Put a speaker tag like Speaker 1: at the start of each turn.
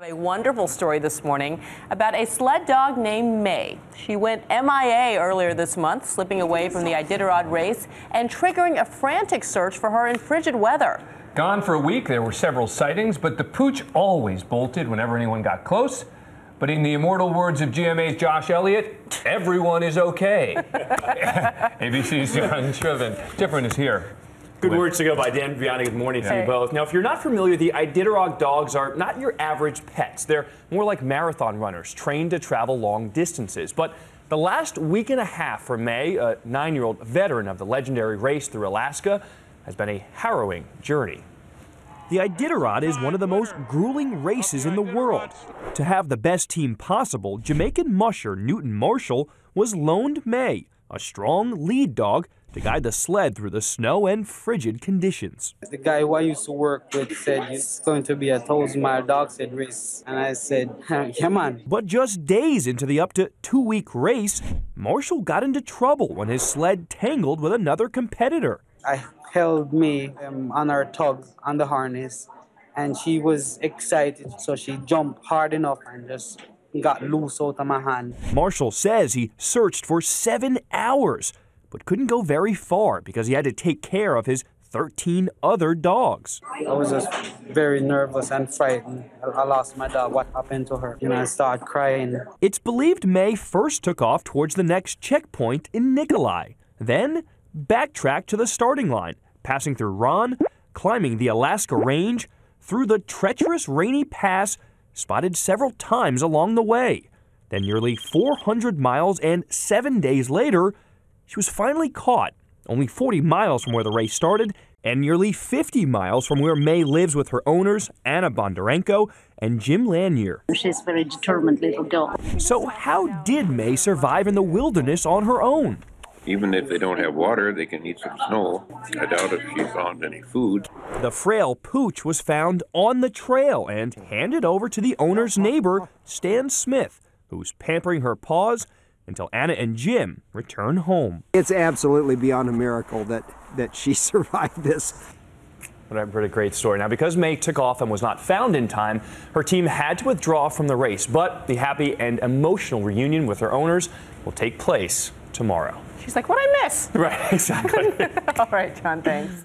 Speaker 1: have a wonderful story this morning about a sled dog named May. She went MIA earlier this month, slipping away from the Iditarod race and triggering a frantic search for her in frigid weather.
Speaker 2: Gone for a week, there were several sightings, but the pooch always bolted whenever anyone got close. But in the immortal words of GMA's Josh Elliott, everyone is okay. ABC's John Schriffen. Different is here.
Speaker 3: Good words to go by Dan Bibiani. Good morning to you both. Now, if you're not familiar, the Iditarod dogs are not your average pets. They're more like marathon runners, trained to travel long distances. But the last week and a half for May, a nine-year-old veteran of the legendary race through Alaska, has been a harrowing journey. The Iditarod is one of the most grueling races in the world. To have the best team possible, Jamaican musher Newton Marshall was loaned May, a strong lead dog to guide the sled through the snow and frigid conditions.
Speaker 4: The guy who I used to work with said it's going to be a thousand mile dog sled race. And I said, yeah, man.
Speaker 3: But just days into the up to two week race, Marshall got into trouble when his sled tangled with another competitor.
Speaker 4: I held me um, on her tug on the harness and she was excited. So she jumped hard enough and just got loose out of my hand.
Speaker 3: Marshall says he searched for seven hours but couldn't go very far because he had to take care of his 13 other dogs.
Speaker 4: I was just very nervous and frightened. I lost my dog. What happened to her? You know, I started crying.
Speaker 3: It's believed May first took off towards the next checkpoint in Nikolai, then backtracked to the starting line, passing through Rohn, climbing the Alaska Range, through the treacherous Rainy Pass, spotted several times along the way. Then nearly 400 miles and seven days later, she was finally caught, only 40 miles from where the race started and nearly 50 miles from where May lives with her owners, Anna Bondarenko and Jim Lanier.
Speaker 5: She's a very determined little dog.
Speaker 3: So how did May survive in the wilderness on her own?
Speaker 6: Even if they don't have water, they can eat some snow. I doubt if she found any food.
Speaker 3: The frail pooch was found on the trail and handed over to the owner's neighbor, Stan Smith, who's pampering her paws until Anna and Jim return home.
Speaker 7: It's absolutely beyond a miracle that, that she survived this.
Speaker 3: What a pretty great story. Now, because May took off and was not found in time, her team had to withdraw from the race, but the happy and emotional reunion with her owners will take place tomorrow.
Speaker 1: She's like, what I miss?
Speaker 3: Right, exactly.
Speaker 1: All right, John, thanks.